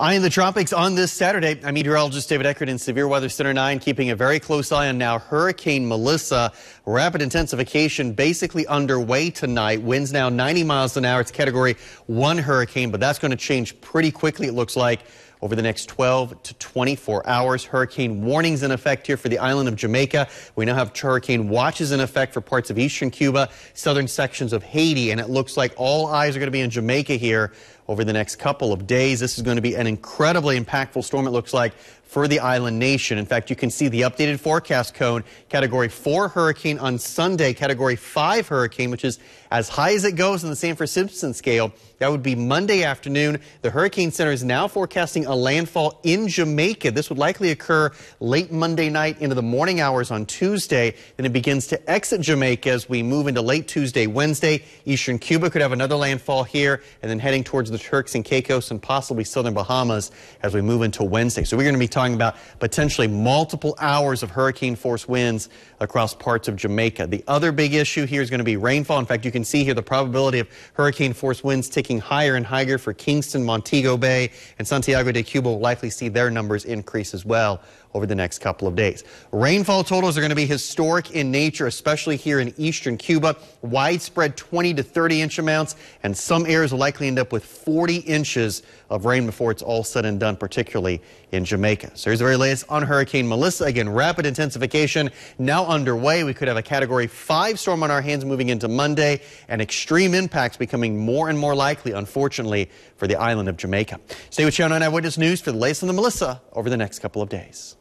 Eye in the tropics on this Saturday. I'm meteorologist David Eckert in Severe Weather Center 9, keeping a very close eye on now Hurricane Melissa. Rapid intensification basically underway tonight. Winds now 90 miles an hour. It's category one hurricane, but that's going to change pretty quickly, it looks like. Over the next 12 to 24 hours, hurricane warnings in effect here for the island of Jamaica. We now have hurricane watches in effect for parts of eastern Cuba, southern sections of Haiti, and it looks like all eyes are going to be in Jamaica here over the next couple of days. This is going to be an incredibly impactful storm, it looks like, for the island nation. In fact, you can see the updated forecast cone, Category 4 hurricane on Sunday, Category 5 hurricane, which is as high as it goes in the Saffir-Simpson scale. That would be Monday afternoon. The Hurricane Center is now forecasting a landfall in Jamaica. This would likely occur late Monday night into the morning hours on Tuesday. Then it begins to exit Jamaica as we move into late Tuesday, Wednesday. Eastern Cuba could have another landfall here and then heading towards the Turks and Caicos and possibly southern Bahamas as we move into Wednesday. So we're going to be talking about potentially multiple hours of hurricane force winds across parts of Jamaica. The other big issue here is going to be rainfall. In fact, you can see here the probability of hurricane force winds ticking higher and higher for Kingston, Montego Bay, and Santiago de Cuba will likely see their numbers increase as well over the next couple of days. Rainfall totals are going to be historic in nature, especially here in eastern Cuba. Widespread 20 to 30 inch amounts, and some areas will likely end up with 40 inches of rain before it's all said and done, particularly in Jamaica. So here's the very latest on Hurricane Melissa. Again, rapid intensification now underway. We could have a Category 5 storm on our hands moving into Monday, and extreme impacts becoming more and more likely, unfortunately, for the island of Jamaica. Stay with Channel 9 Eyewitness News for the latest on the Melissa over the next couple of days.